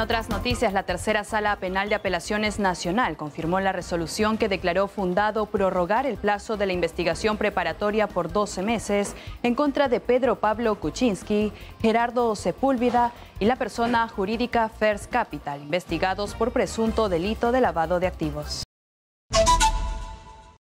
En otras noticias, la tercera sala penal de apelaciones nacional confirmó la resolución que declaró fundado prorrogar el plazo de la investigación preparatoria por 12 meses en contra de Pedro Pablo Kuczynski, Gerardo Sepúlveda y la persona jurídica First Capital, investigados por presunto delito de lavado de activos.